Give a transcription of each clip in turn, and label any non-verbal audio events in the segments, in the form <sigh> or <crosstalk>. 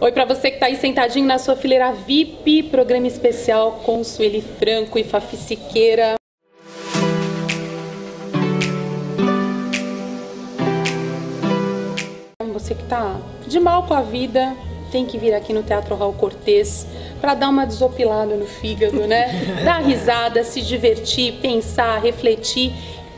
Oi para você que está aí sentadinho na sua fileira VIP, programa especial com Sueli Franco e Fafi Siqueira. Você que está de mal com a vida, tem que vir aqui no Teatro Raul Cortez para dar uma desopilada no fígado, né? <laughs> Dar risada, se divertir, pensar, refletir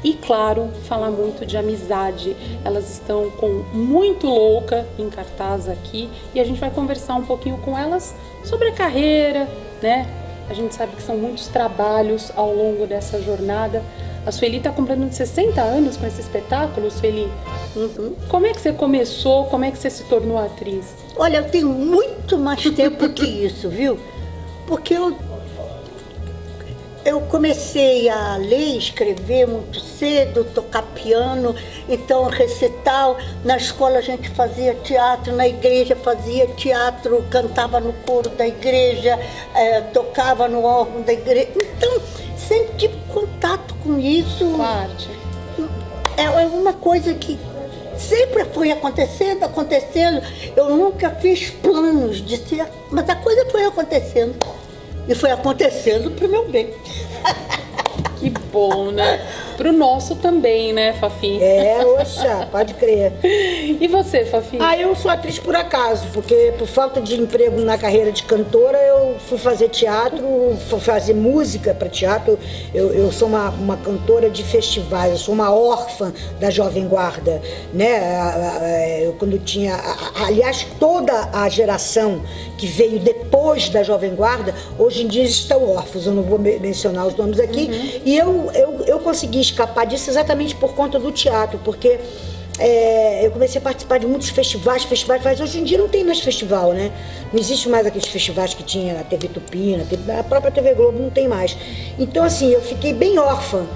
e, claro, falar muito de amizade. Elas estão com Muito Louca em cartaz aqui e a gente vai conversar um pouquinho com elas sobre a carreira, né? A gente sabe que são muitos trabalhos ao longo dessa jornada. A Sueli está completando 60 anos com esse espetáculo, Sueli. Uhum. Como é que você começou? Como é que você se tornou atriz? Olha, eu tenho muito mais tempo que isso, viu? Porque eu eu comecei a ler escrever muito cedo, tocar piano, então recital. Na escola a gente fazia teatro, na igreja fazia teatro, cantava no coro da igreja, é, tocava no órgão da igreja. Então, sempre tive contato com isso. Com arte. É, é uma coisa que sempre foi acontecendo, acontecendo. Eu nunca fiz planos de ser, mas a coisa foi acontecendo. E foi acontecendo para o meu bem. <laughs> Que bom, né? Pro nosso também, né, Fafi? É, oxa, pode crer. <laughs> E você, Fafi? Ah, eu sou atriz por acaso, porque por falta de emprego na carreira de cantora, eu fui fazer teatro, fui fazer música para teatro. Eu, eu sou uma, uma cantora de festivais, eu sou uma órfã da Jovem Guarda, né? Eu, quando tinha. Aliás, toda a geração que veio depois da Jovem Guarda, hoje em dia estão órfãos, eu não vou mencionar os nomes aqui. Uhum. E eu, eu, eu consegui escapar disso exatamente por conta do teatro, porque é, eu comecei a participar de muitos festivais, festivais, mas hoje em dia não tem mais festival, né? Não existe mais aqueles festivais que tinha na TV Tupi, na a própria TV Globo não tem mais. Então, assim, eu fiquei bem órfã.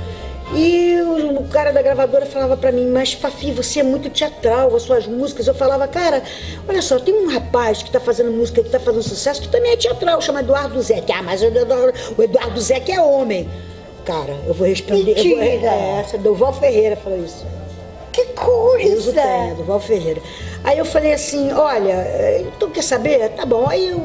E o, cara da gravadora falava para mim, mas Fafi, você é muito teatral, as suas músicas. Eu falava, cara, olha só, tem um rapaz que tá fazendo música, que tá fazendo sucesso, que também é teatral, chama Eduardo Zeck. Ah, mas o Eduardo, Eduardo Zeck é homem. Cara, eu vou responder. Eu vou, é, essa do Val Ferreira falou isso. Que coisa! Do Val Ferreira. Aí eu falei assim, olha, tu quer saber? Tá bom. Aí eu,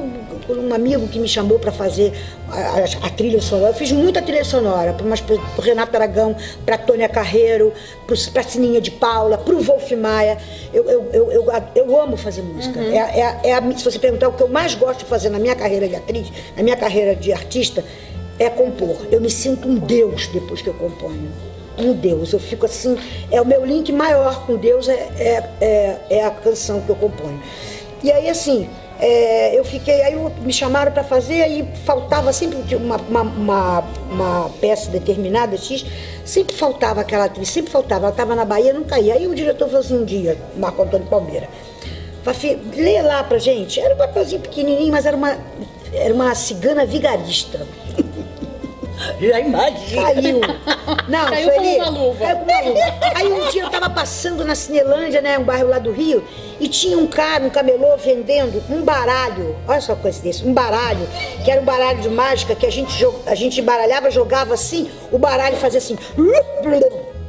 um amigo que me chamou para fazer a, a, trilha sonora, eu fiz muita trilha sonora, para o Renato Aragão, para Tônia Carreiro, para Sininha de Paula, para o Wolf Maia. Eu, eu, eu, eu, eu amo fazer música. Uhum. É, é, é a, se você perguntar o que eu mais gosto de fazer na minha carreira de atriz, na minha carreira de artista, é compor. Eu me sinto um deus depois que eu componho. Um deus. Eu fico assim. É o meu link maior com Deus, é, é, é, é a canção que eu componho. E aí, assim, é, eu fiquei. Aí me chamaram para fazer, aí faltava sempre uma, uma, uma, uma, peça determinada, X, sempre faltava aquela atriz, sempre faltava. Ela estava na Bahia, não caía. Aí o diretor falou assim um dia, Marco Antônio Palmeira. Lê lá pra gente. Era um papelzinho pequenininho, mas era uma, era uma cigana vigarista. Já imagina. Caiu. Não, Caiu foi com ali. uma luva. Caiu com uma luva. Aí um dia eu tava passando na Cinelândia, né, um bairro lá do Rio, e tinha um cara, um camelô, vendendo um baralho. Olha só coisa desse, um baralho, que era um baralho de mágica que a gente, a gente baralhava, jogava assim, o baralho fazia assim.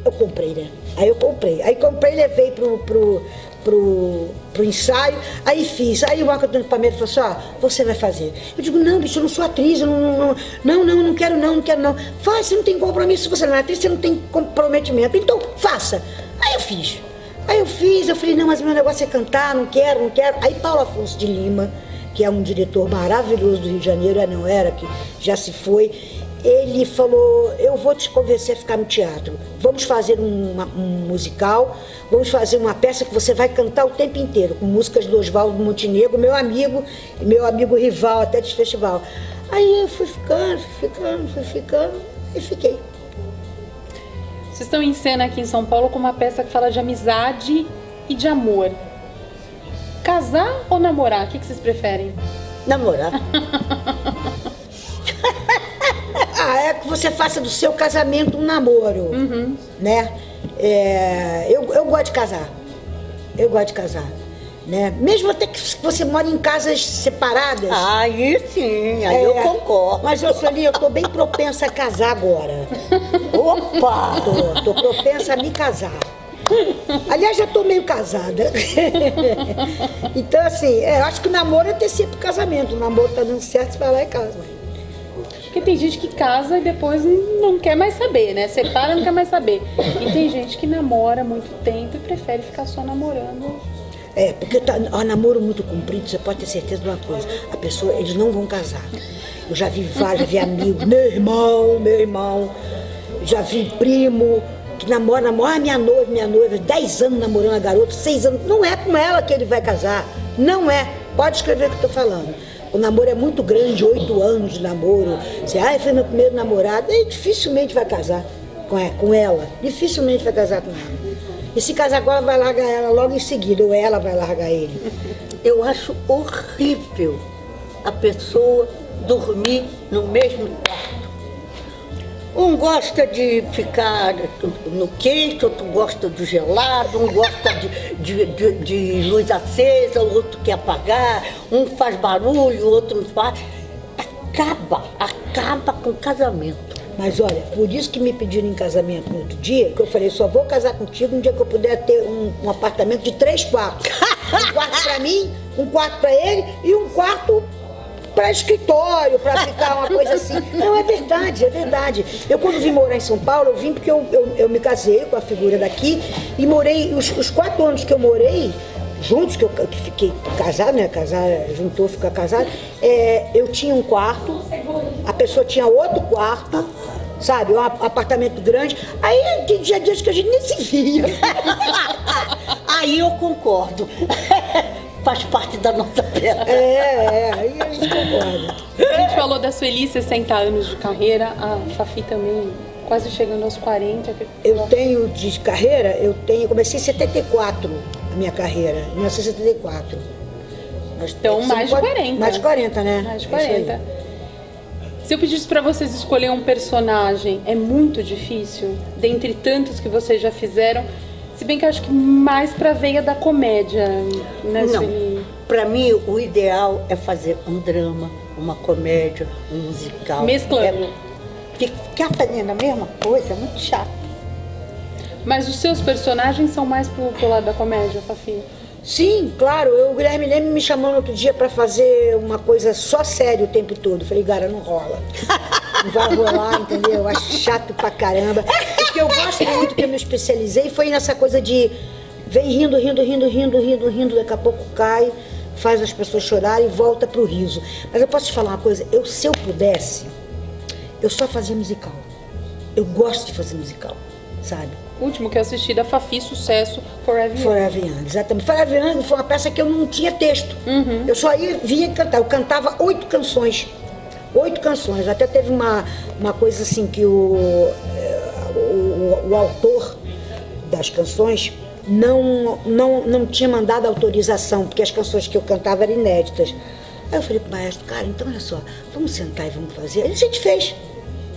Eu comprei, né? Aí eu comprei. Aí comprei levei pro, pro, pro, pro ensaio, aí fiz. Aí o Marco Antônio Palmeiras falou assim, ó, você vai fazer. Eu digo, não, bicho, eu não sou atriz, eu não, não, não, não, não quero não, não quero não. Faz, você não tem compromisso, se você não é atriz, você não tem comprometimento. Então, faça. Aí eu fiz. Aí eu fiz, eu falei, não, mas meu negócio é cantar, não quero, não quero. Aí Paulo Afonso de Lima, que é um diretor maravilhoso do Rio de Janeiro, é, não era, que já se foi, ele falou, eu vou te convencer a ficar no teatro. Vamos fazer um, um musical, vamos fazer uma peça que você vai cantar o tempo inteiro, com músicas do Oswaldo Montenegro, meu amigo, meu amigo rival até de festival. Aí eu fui ficando, fui ficando, fui ficando e fiquei. Vocês estão em cena aqui em São Paulo com uma peça que fala de amizade e de amor. Casar ou namorar? O que vocês preferem? Namorar. <laughs> ah, é que você faça do seu casamento um namoro, uhum. né? É, eu, eu gosto de casar. Eu gosto de casar. Né? Mesmo até que você mora em casas separadas. Aí sim, aí é, eu concordo. Mas eu ali, eu tô bem propensa a casar agora. Opa! Tô, tô propensa a me casar. Aliás, já tô meio casada. <laughs> então, assim, é, acho que o namoro é ter sempre casamento. O namoro tá dando certo, você vai lá e casa. Porque tem gente que casa e depois não quer mais saber, né? Separa não quer mais saber. E tem gente que namora muito tempo e prefere ficar só namorando. É, porque tá, ó, namoro muito comprido, você pode ter certeza de uma coisa. A pessoa, eles não vão casar. Eu já vi vários, já vi amigos, meu irmão, meu irmão, já vi primo, que namora, namora, ah, minha noiva, minha noiva, 10 anos namorando a garota, 6 anos. Não é com ela que ele vai casar. Não é. Pode escrever o que eu tô falando. O namoro é muito grande, 8 anos de namoro. Você, ah, foi meu primeiro namorado. Ele dificilmente vai casar com ela, com ela. Dificilmente vai casar com ela. E se casar agora, vai largar ela logo em seguida, ou ela vai largar ele. Eu acho horrível a pessoa dormir no mesmo quarto. Um gosta de ficar no quente, outro gosta do gelado, um gosta de, de, de, de luz acesa, o outro quer apagar, um faz barulho, o outro não faz. Acaba, acaba com o casamento. Mas olha, por isso que me pediram em casamento no outro dia, que eu falei, só vou casar contigo um dia que eu puder ter um, um apartamento de três quartos. <laughs> um quarto pra mim, um quarto pra ele e um quarto para escritório, para ficar uma coisa assim. Não, é verdade, é verdade. Eu quando vim morar em São Paulo, eu vim porque eu, eu, eu me casei com a figura daqui e morei, os, os quatro anos que eu morei, juntos, que eu que fiquei casado, né? Casar, juntou, ficar casado, é, eu tinha um quarto, a pessoa tinha outro quarto, sabe? Um apartamento grande. Aí dia dias que a gente nem se via. <laughs> Aí eu concordo. Faz parte da nossa pele. É, é, aí a gente concorda. A gente falou da Sueli, 60 anos de carreira, a Fafi também quase chegando aos 40. Eu tenho de carreira, eu tenho, comecei em 74 a minha carreira, em 1974. Então, mais de 40. Mais de 40, né? Mais de 40. Se eu pedisse para vocês escolher um personagem, é muito difícil, dentre tantos que vocês já fizeram, se bem que eu acho que mais pra veia da comédia, né, Não. Sueli? Para mim, o ideal é fazer um drama, uma comédia, um musical. Mesclando. É, ficar fazendo a mesma coisa é muito chato. Mas os seus personagens são mais pro, pro lado da comédia, Fafi? Sim, claro. Eu, o Guilherme Leme me chamou no outro dia para fazer uma coisa só séria o tempo todo. Falei, cara, não rola. <laughs> Vai rolar, entendeu? Eu acho chato pra caramba. O que eu gosto muito, que eu me especializei, foi nessa coisa de vem rindo, rindo, rindo, rindo, rindo, rindo, daqui a pouco cai, faz as pessoas chorarem e volta pro riso. Mas eu posso te falar uma coisa, eu se eu pudesse, eu só fazia musical. Eu gosto de fazer musical, sabe? O último que eu assisti da Fafi, sucesso, Forever Young. Forever Young, exatamente. Forever Young foi uma peça que eu não tinha texto. Eu só ia, via cantar. Eu cantava oito canções. Oito canções. Até teve uma, uma coisa assim que o, eh, o, o autor das canções não, não, não tinha mandado autorização, porque as canções que eu cantava eram inéditas. Aí eu falei pro maestro, cara, então olha só, vamos sentar e vamos fazer. Aí a gente fez.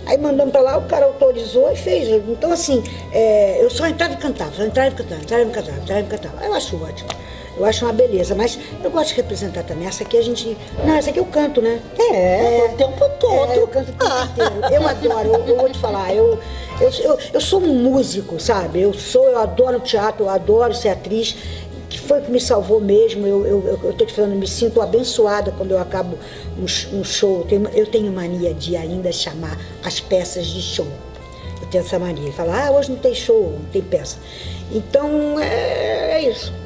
Aí mandamos pra lá, o cara autorizou e fez. Então, assim, é, eu só entrava e cantava, só entrava e cantava, entrava e cantava, entrava e cantava. Eu acho ótimo. Eu acho uma beleza, mas eu gosto de representar também. Essa aqui a gente. Não, essa aqui eu canto, né? É, o tempo todo. É, eu canto o tempo inteiro. Eu adoro, eu, eu vou te falar, eu, eu, eu, eu sou um músico, sabe? Eu sou, eu adoro teatro, eu adoro ser atriz, que foi o que me salvou mesmo. Eu, eu, eu, tô te falando, me sinto abençoada quando eu acabo um, um show. Eu tenho, eu tenho mania de ainda chamar as peças de show. Eu tenho essa mania. Falar, ah, hoje não tem show, não tem peça. Então, é, é isso.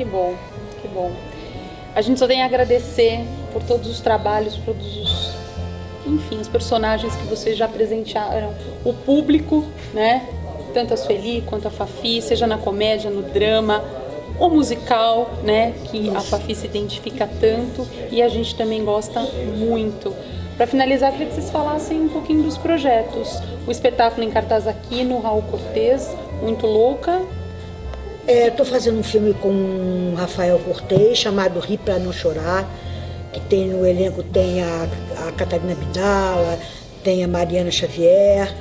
Que bom, que bom. A gente só tem a agradecer por todos os trabalhos, por todos os. Enfim, os personagens que vocês já presentearam o público, né? Tanto a Sueli quanto a Fafi, seja na comédia, no drama, o musical, né? Que a Fafi se identifica tanto e a gente também gosta muito. Para finalizar, queria que vocês falassem um pouquinho dos projetos. O espetáculo em cartaz aqui no Raul Cortez, muito louca, Estou fazendo um filme com Rafael Cortez, chamado Ri Pra Não Chorar, que tem no elenco tem a, a Catarina Bidala, tem a Mariana Xavier.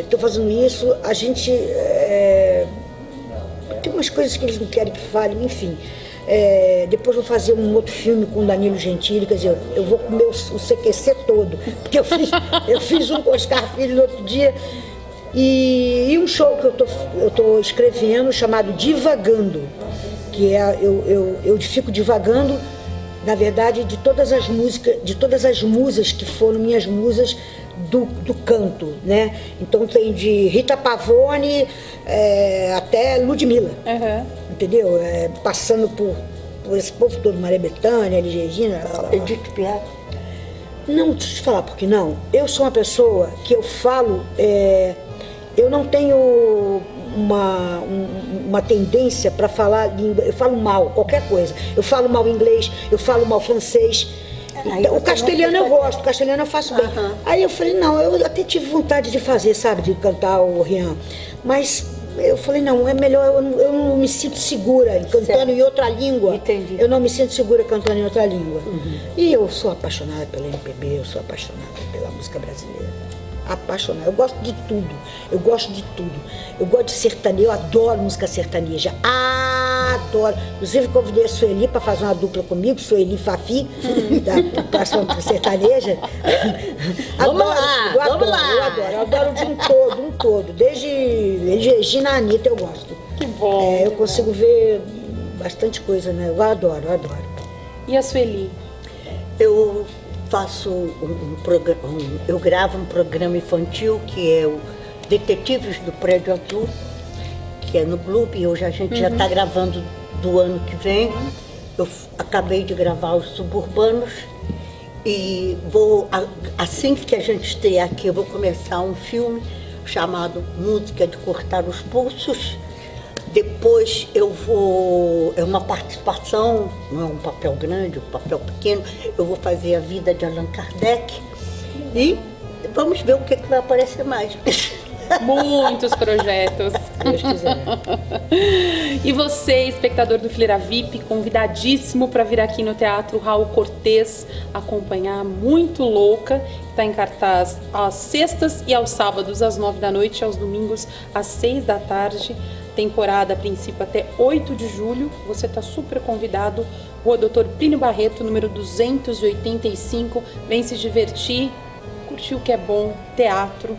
Estou fazendo isso, a gente. é, tem umas coisas que eles não querem que fale, enfim. É, depois vou fazer um outro filme com Danilo Gentili, quer dizer, eu, eu vou comer o, o CQC todo, porque eu fiz, eu fiz um com Oscar Filho no outro dia. E, e um show que eu tô, eu tô escrevendo chamado Divagando, que é eu, eu, eu fico divagando, na verdade, de todas as músicas, de todas as musas que foram minhas musas do, do canto, né? Então tem de Rita Pavone é, até Ludmilla, Uhum. entendeu? É, passando por, por esse povo todo, Maria Bethânia, Elis Regina. Edith Piaf. Não, deixa eu te falar porque não. Eu sou uma pessoa que eu falo, é, eu não tenho uma, um- uma tendência para falar língua, eu falo mal, qualquer coisa. Eu falo mal inglês, eu falo mal francês. Aí Então, o castelhano eu gosto, o castelhano eu faço bem. Aham. Aí eu falei, não, eu até tive vontade de fazer, sabe, de cantar o Rian. Mas eu falei, não, é melhor, eu, não- eu não me sinto segura cantando Certo. em outra língua. Entendi. Eu não me sinto segura cantando em outra língua. E eu sou apaixonada pela MPB, eu sou apaixonada pela música brasileira. Apaixonada. Eu gosto de tudo. Eu gosto de tudo. Eu gosto de sertanejo, eu adoro música sertaneja. Adoro. Inclusive convidei a Sueli para fazer uma dupla comigo, Sueli e Fafi, da população sertaneja. Vamos Adoro, lá, eu vamos adoro, lá. Eu adoro, eu adoro de um todo, um todo. Desde, desde Regina Anitta eu gosto. Que bom. É, eu consigo ver bastante coisa, né? Eu adoro, eu adoro. E a Sueli? Eu faço um, um programa, um- eu gravo um programa infantil que é o Detetives do Prédio Azul, que é no Globo, e hoje a gente já está gravando do ano que vem. Eu acabei de gravar os Suburbanos e vou, a- assim que a gente estrear aqui, eu vou começar um filme chamado Música de Cortar os Pulsos. Depois eu vou. É uma participação, não é um papel grande, um papel pequeno. Eu vou fazer a vida de Allan Kardec e vamos ver o que, que vai aparecer mais. Muitos <laughs> projetos. Deus quiser. E você, espectador do Fileira VIP, convidadíssimo para vir aqui no Teatro Raul Cortez acompanhar Muito Louca, que está em cartaz às sextas e aos sábados às nove da noite e aos domingos às seis da tarde. Temporada a princípio até 8 de julho. Você está super convidado. Rua Doutor Plínio Barreto, número 285. Vem se divertir, curtir o que é bom, teatro.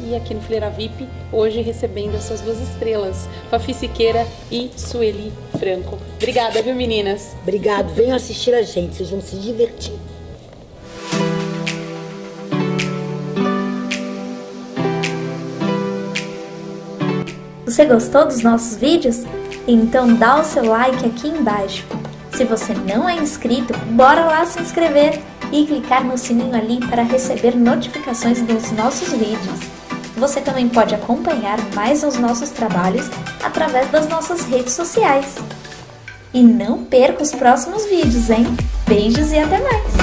E aqui no Fileira VIP, hoje recebendo essas duas estrelas, Fafi Siqueira e Sueli Franco. Obrigada, viu meninas? Obrigado, venham assistir a gente, vocês vão se divertir. Você gostou dos nossos vídeos? Então dá o seu like aqui embaixo. Se você não é inscrito, bora lá se inscrever e clicar no sininho ali para receber notificações dos nossos vídeos. Você também pode acompanhar mais os nossos trabalhos através das nossas redes sociais. E não perca os próximos vídeos, hein? Beijos e até mais!